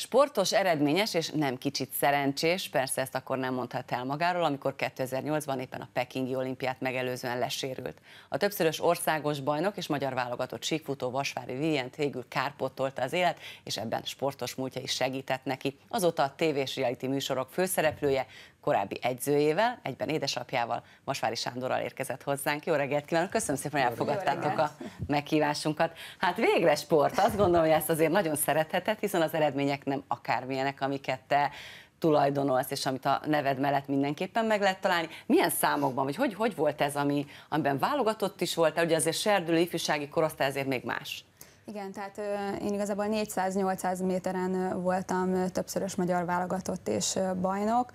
Sportos, eredményes és nem kicsit szerencsés, persze ezt akkor nem mondhat el magáról, amikor 2008-ban éppen a Pekingi olimpiát megelőzően lesérült. A többszörös országos bajnok és magyar válogatott síkfutó Vasvári Vivient végül kárpottolta az élet, és ebben sportos múltja is segített neki. Azóta a tévés reality műsorok főszereplője, korábbi egyzőjével, egyben édesapjával, Masvári Sándorral érkezett hozzánk. Jó reggelt kívánok, köszönöm szépen, hogy elfogadtátok a meghívásunkat. Hát végre sport, azt gondolom, hogy ezt azért nagyon szeretheted, hiszen az eredmények nem akármilyenek, amiket te tulajdonolsz, és amit a neved mellett mindenképpen meg lehet találni. Milyen számokban, vagy hogy, hogy volt ez, ami, amiben válogatott is volt, ugye azért serdülő ifjúsági korosztály azért még más? Igen, tehát én igazából 400-800 méteren voltam többszörös magyar válogatott és bajnok.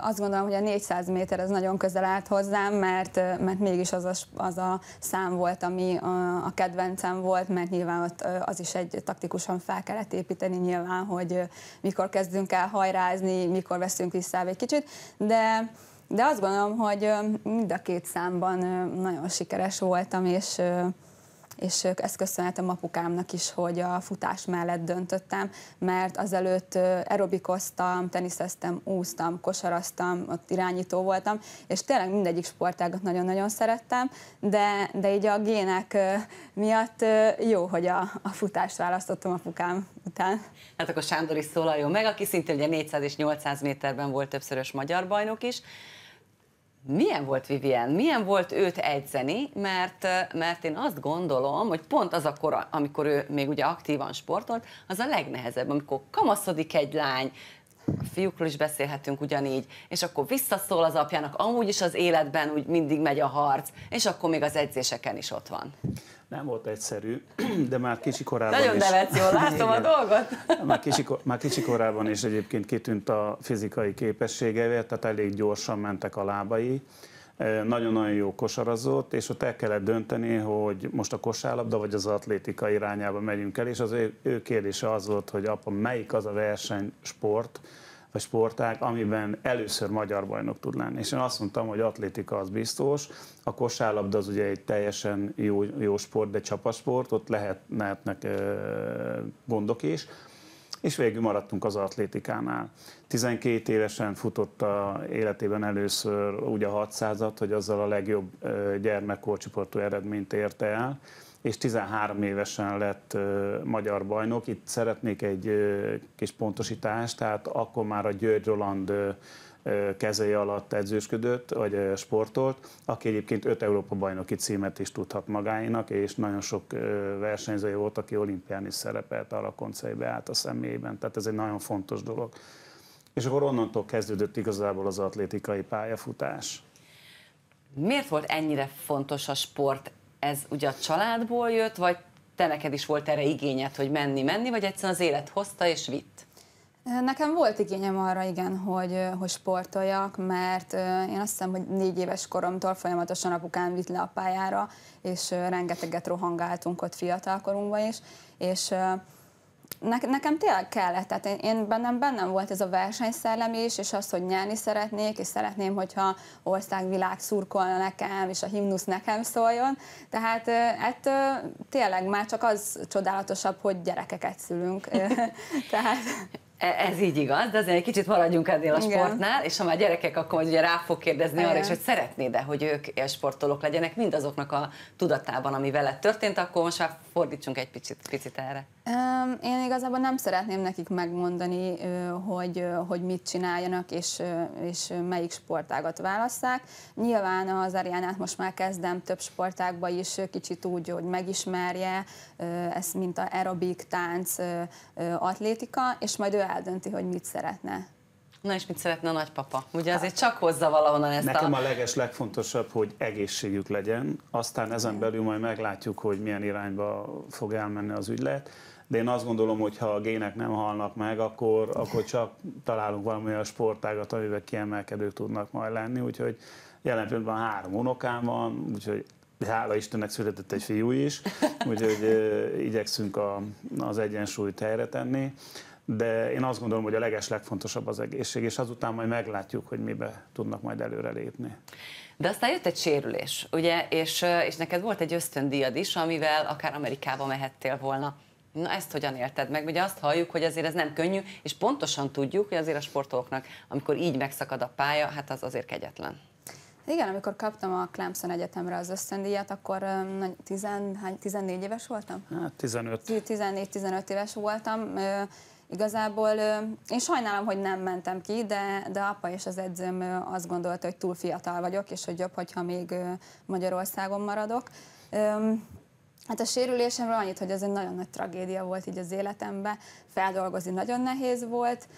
Azt gondolom, hogy a 400 méter az nagyon közel állt hozzám, mert, mert mégis az a, az a szám volt, ami a, a kedvencem volt, mert nyilván ott az is egy taktikusan fel kellett építeni nyilván, hogy mikor kezdünk el hajrázni, mikor veszünk vissza egy kicsit, de de azt gondolom, hogy mind a két számban nagyon sikeres voltam, és és ezt köszönhetem apukámnak is, hogy a futás mellett döntöttem, mert azelőtt aerobikoztam, teniszeztem, úsztam, kosaraztam, ott irányító voltam, és tényleg mindegyik sportágat nagyon-nagyon szerettem, de, de így a gének miatt jó, hogy a, a futást választottam apukám után. Hát akkor Sándor is szólaljon meg, aki szintén ugye 400 és 800 méterben volt többszörös magyar bajnok is, milyen volt Vivien? Milyen volt őt egyzeni? Mert, mert én azt gondolom, hogy pont az a kor, amikor ő még ugye aktívan sportolt, az a legnehezebb, amikor kamaszodik egy lány, a fiúkról is beszélhetünk ugyanígy, és akkor visszaszól az apjának, amúgy is az életben úgy mindig megy a harc, és akkor még az edzéseken is ott van. Nem volt egyszerű, de már kicsi korában Nagyon is... nevetsz jól, látom a dolgot. Már kicsi, már kicsi korában is egyébként kitűnt a fizikai képességeivel, tehát elég gyorsan mentek a lábai. Nagyon-nagyon jó kosarazott, és ott el kellett dönteni, hogy most a kosárlabda vagy az atlétika irányába megyünk el, és az ő, ő kérdése az volt, hogy apa, melyik az a versenysport, vagy sportág, amiben először magyar bajnok tud lenni. És én azt mondtam, hogy atlétika az biztos, a kosárlabda az ugye egy teljesen jó, jó sport, de csapasport, ott lehet, lehetnek gondok is, és végül maradtunk az atlétikánál. 12 évesen futotta életében először ugye a 600-at, hogy azzal a legjobb gyermekkorcsoportú eredményt érte el, és 13 évesen lett magyar bajnok. Itt szeretnék egy kis pontosítást, tehát akkor már a György Roland kezei alatt edzősködött, vagy sportolt, aki egyébként öt Európa bajnoki címet is tudhat magáinak, és nagyon sok versenyzője volt, aki olimpián is szerepelt, a konceibe állt a személyében, tehát ez egy nagyon fontos dolog. És akkor onnantól kezdődött igazából az atlétikai pályafutás. Miért volt ennyire fontos a sport ez ugye a családból jött, vagy te neked is volt erre igényed, hogy menni, menni, vagy egyszerűen az élet hozta és vitt? Nekem volt igényem arra, igen, hogy, hogy sportoljak, mert én azt hiszem, hogy négy éves koromtól folyamatosan apukám vitt le a pályára, és rengeteget rohangáltunk ott fiatalkorunkban is, és ne, nekem tényleg kellett, tehát én, én bennem bennem volt ez a versenyszellem is, és az, hogy nyerni szeretnék, és szeretném, hogyha országvilág szurkolna nekem, és a himnusz nekem szóljon. Tehát ettől tényleg már csak az csodálatosabb, hogy gyerekeket szülünk. Tehát ez így igaz, de azért egy kicsit maradjunk ennél a sportnál, és ha már gyerekek, akkor majd ugye rá fog kérdezni Igen. arra is, hogy szeretnéd-e, hogy ők sportolók legyenek, mindazoknak a tudatában, ami veled történt, akkor most már fordítsunk egy picit, picit erre. Én igazából nem szeretném nekik megmondani, hogy, hogy mit csináljanak, és, és melyik sportágat válasszák. Nyilván az Ariánát most már kezdem több sportágba is kicsit úgy, hogy megismerje, ez mint a aerobik, tánc, atlétika, és majd ő eldönti, hogy mit szeretne. Na és mit szeretne a nagypapa? Ugye azért csak hozza valahonnan ezt Nekem a... a leges legfontosabb, hogy egészségük legyen, aztán ezen belül majd meglátjuk, hogy milyen irányba fog elmenni az ügylet. De én azt gondolom, hogy ha a gének nem halnak meg, akkor, akkor csak találunk valami olyan sportágat, amivel kiemelkedők tudnak majd lenni. Úgyhogy jelen pillanatban három unokám van, úgyhogy hála Istennek született egy fiú is, úgyhogy igyekszünk a, az egyensúlyt helyre tenni de én azt gondolom, hogy a leges legfontosabb az egészség, és azután majd meglátjuk, hogy mibe tudnak majd előrelépni. De aztán jött egy sérülés, ugye, és, és neked volt egy ösztöndíjad is, amivel akár Amerikába mehettél volna. Na ezt hogyan élted meg? Ugye azt halljuk, hogy azért ez nem könnyű, és pontosan tudjuk, hogy azért a sportolóknak, amikor így megszakad a pálya, hát az azért kegyetlen. Igen, amikor kaptam a Clemson Egyetemre az ösztöndíjat, akkor 10, 14 éves voltam? Hát 15. 14-15 éves voltam. Igazából én sajnálom, hogy nem mentem ki, de, de apa és az edzőm azt gondolta, hogy túl fiatal vagyok, és hogy jobb, hogyha még Magyarországon maradok. Hát a sérülésemről annyit, hogy ez egy nagyon nagy tragédia volt így az életemben, feldolgozni nagyon nehéz volt.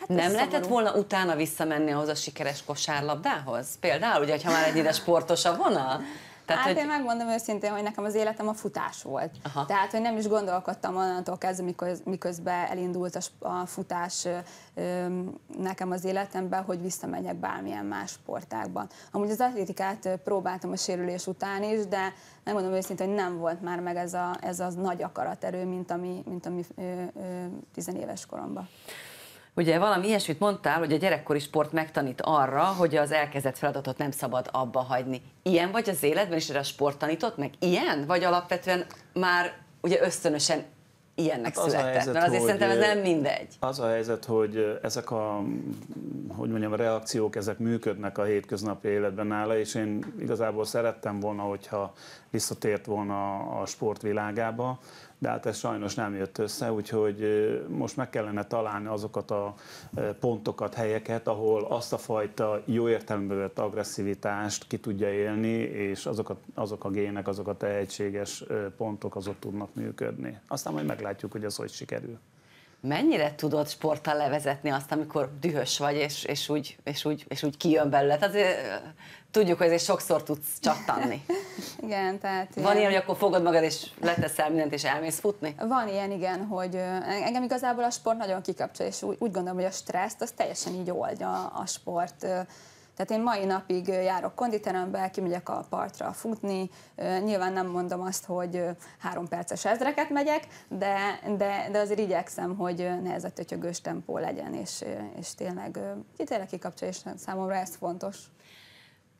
Hát nem lehetett volna utána visszamenni ahhoz a sikeres kosárlabdához? Például, ugye, ha már egy ide sportos a vonal? Tehát, hát hogy... én megmondom őszintén, hogy nekem az életem a futás volt. Aha. Tehát, hogy nem is gondolkodtam onnantól kezdve, miköz, miközben elindult a, a futás ö, nekem az életemben, hogy visszamegyek bármilyen más sportákban. Amúgy az atlétikát próbáltam a sérülés után is, de megmondom őszintén, hogy nem volt már meg ez a, ez a nagy akaraterő, mint ami, mint ami ö, ö, tizenéves koromban. Ugye valami ilyesmit mondtál, hogy a gyerekkori sport megtanít arra, hogy az elkezdett feladatot nem szabad abba hagyni. Ilyen vagy az életben, és erre a sport tanított meg? Ilyen? Vagy alapvetően már ugye ösztönösen ilyennek hát született? Helyzet, Mert azért szerintem ez nem mindegy. Az a helyzet, hogy ezek a, hogy mondjam, a reakciók, ezek működnek a hétköznapi életben nála, és én igazából szerettem volna, hogyha visszatért volna a sportvilágába, de hát ez sajnos nem jött össze, úgyhogy most meg kellene találni azokat a pontokat, helyeket, ahol azt a fajta jó értelembe vett agresszivitást ki tudja élni, és azok a, azok a gének, azok a tehetséges pontok azok tudnak működni. Aztán majd meglátjuk, hogy az hogy sikerül. Mennyire tudod sporttal levezetni azt, amikor dühös vagy, és, és, úgy, és, úgy, és úgy kijön belőle? Tehát tudjuk, hogy ezért sokszor tudsz csattanni. igen, tehát... Van ilyen, hogy akkor fogod magad, és leteszel mindent, és elmész futni? Van ilyen, igen, hogy engem igazából a sport nagyon kikapcsol, és úgy, úgy gondolom, hogy a stresszt az teljesen így oldja a sport. Tehát én mai napig járok konditerembe, kimegyek a partra futni, nyilván nem mondom azt, hogy három perces ezreket megyek, de, de, de azért igyekszem, hogy ne ez a tötyögős tempó legyen, és, és tényleg, tényleg kikapcsol, és számomra ez fontos.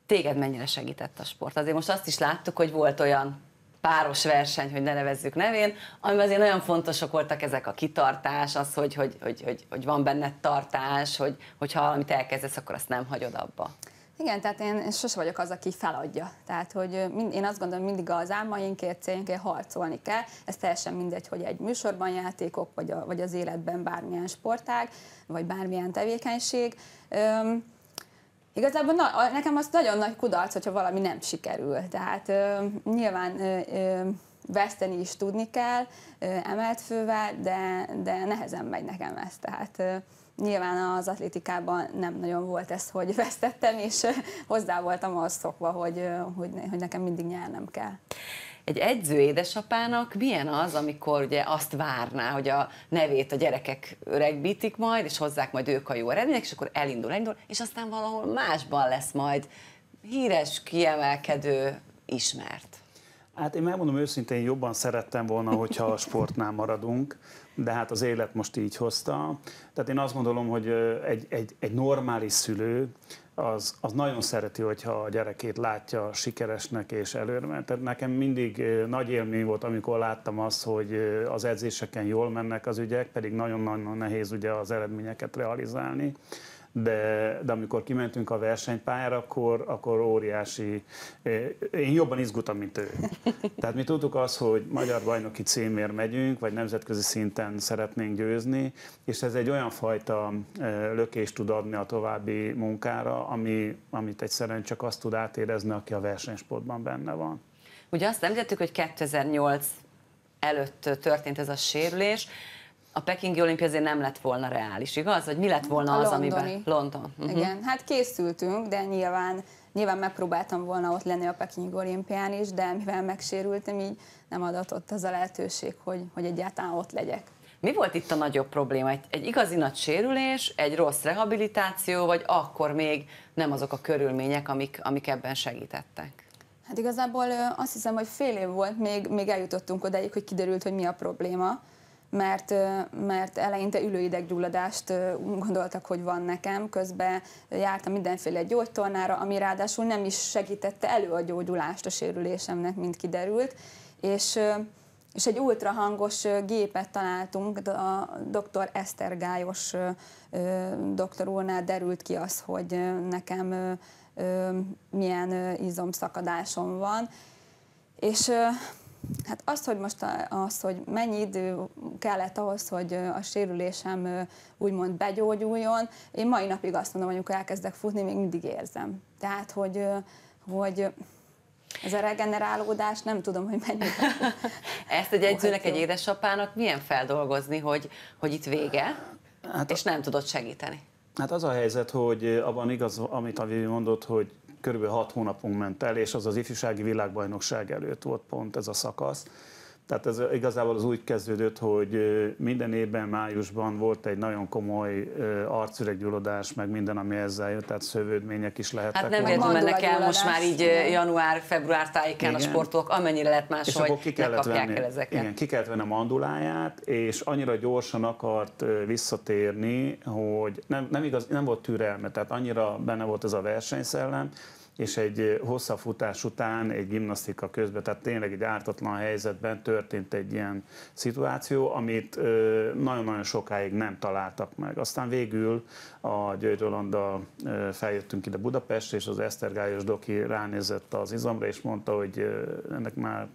Téged mennyire segített a sport? Azért most azt is láttuk, hogy volt olyan páros verseny, hogy ne nevezzük nevén, amiben azért nagyon fontosak voltak ezek a kitartás, az, hogy, hogy, hogy, hogy, hogy van benned tartás, hogy, hogy ha valamit elkezdesz, akkor azt nem hagyod abba. Igen, tehát én, sose vagyok az, aki feladja. Tehát, hogy mind, én azt gondolom, mindig az álmainkért, céljainkért harcolni kell. Ez teljesen mindegy, hogy egy műsorban játékok, vagy, a, vagy az életben bármilyen sportág, vagy bármilyen tevékenység. Üm, Igazából na, nekem az nagyon nagy kudarc, hogyha valami nem sikerül. Tehát ö, nyilván ö, ö, veszteni is tudni kell ö, emelt fővel, de, de nehezen megy nekem ez. Tehát ö, nyilván az atlétikában nem nagyon volt ez, hogy vesztettem, és hozzá voltam ahhoz szokva, hogy, hogy, hogy nekem mindig nyernem kell. Egy edző édesapának milyen az, amikor ugye azt várná, hogy a nevét a gyerekek öregbítik majd, és hozzák majd ők a jó eredmények, és akkor elindul, elindul, és aztán valahol másban lesz majd híres, kiemelkedő, ismert. Hát én megmondom őszintén, jobban szerettem volna, hogyha a sportnál maradunk, de hát az élet most így hozta. Tehát én azt gondolom, hogy egy, egy, egy normális szülő az, az nagyon szereti, hogyha a gyerekét látja sikeresnek és előre. Tehát nekem mindig nagy élmény volt, amikor láttam azt, hogy az edzéseken jól mennek az ügyek, pedig nagyon-nagyon nehéz ugye az eredményeket realizálni de, de amikor kimentünk a versenypályára, akkor, akkor óriási, eh, én jobban izgultam, mint ő. Tehát mi tudtuk azt, hogy magyar bajnoki címért megyünk, vagy nemzetközi szinten szeretnénk győzni, és ez egy olyan fajta eh, lökést tud adni a további munkára, ami, amit egyszerűen csak azt tud átérezni, aki a versenysportban benne van. Ugye azt említettük, hogy 2008 előtt történt ez a sérülés, a Pekingi olimpia azért nem lett volna reális, igaz? Vagy mi lett volna a az, londoni. amiben... London. Uh-huh. Igen, hát készültünk, de nyilván, nyilván megpróbáltam volna ott lenni a Pekingi olimpián is, de mivel megsérültem, így nem adott ott az a lehetőség, hogy, hogy egyáltalán ott legyek. Mi volt itt a nagyobb probléma? Egy, egy igazi nagy sérülés, egy rossz rehabilitáció, vagy akkor még nem azok a körülmények, amik, amik ebben segítettek? Hát igazából azt hiszem, hogy fél év volt, még, még eljutottunk odáig, hogy kiderült, hogy mi a probléma mert, mert eleinte ülőideggyulladást gondoltak, hogy van nekem, közben jártam mindenféle gyógytornára, ami ráadásul nem is segítette elő a gyógyulást a sérülésemnek, mint kiderült, és és egy ultrahangos gépet találtunk, a dr. Eszter Gályos doktor úrnál derült ki az, hogy nekem milyen izomszakadásom van, és Hát az, hogy most az, hogy mennyi idő kellett ahhoz, hogy a sérülésem úgymond begyógyuljon, én mai napig azt mondom, hogy amikor elkezdek futni, még mindig érzem. Tehát, hogy, hogy ez a regenerálódás, nem tudom, hogy mennyi. Ezt egy edzőnek, egy édesapának milyen feldolgozni, hogy, hogy itt vége, hát és nem tudod segíteni? Hát az a helyzet, hogy abban igaz, amit a Vivi mondott, hogy körülbelül hat hónapunk ment el, és az az ifjúsági világbajnokság előtt volt pont ez a szakasz. Tehát ez igazából az úgy kezdődött, hogy minden évben májusban volt egy nagyon komoly arcüreggyulladás, meg minden, ami ezzel jött, tehát szövődmények is lehettek. Hát nem véletlenül mennek el most már így január-február tájékán igen. a sportolók, amennyire lehet más, hogy ki kellett venni, el ezeket. Igen, ki kellett venni a manduláját, és annyira gyorsan akart visszatérni, hogy nem, nem, igaz, nem volt türelme, tehát annyira benne volt ez a versenyszellem, és egy hosszabb futás után, egy gimnasztika közben, tehát tényleg egy ártatlan helyzetben történt egy ilyen szituáció, amit nagyon-nagyon sokáig nem találtak meg. Aztán végül a György Rolanda feljöttünk ide Budapestre, és az Esztergályos doki ránézett az izomra, és mondta, hogy ennek már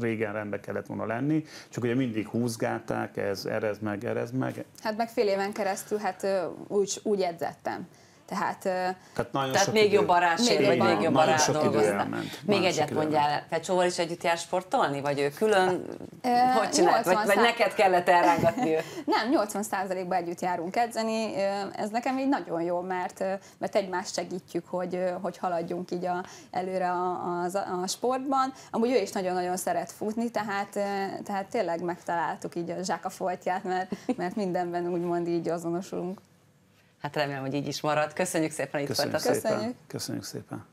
régen rendbe kellett volna lenni, csak ugye mindig húzgálták, ez erez meg, erez meg. Hát meg fél éven keresztül hát úgy, úgy edzettem tehát, tehát, nagyon tehát még jobb barátság, vagy még jobb barát Még egyet mondjál, Fecsóval is együtt jár sportolni? Vagy ő külön? E, hogy csinált? Vagy, vagy neked kellett elrángatni? Nem, 80%-ban együtt járunk edzeni. Ez nekem így nagyon jó, mert, mert egymást segítjük, hogy, hogy haladjunk így a, előre a, a, a sportban. Amúgy ő is nagyon-nagyon szeret futni, tehát, tehát tényleg megtaláltuk így a zsákafoltját, mert, mert mindenben úgymond így azonosulunk. Hát remélem, hogy így is marad. Köszönjük szépen, hogy itt Köszönjük voltatok. Szépen. Köszönjük. Köszönjük szépen.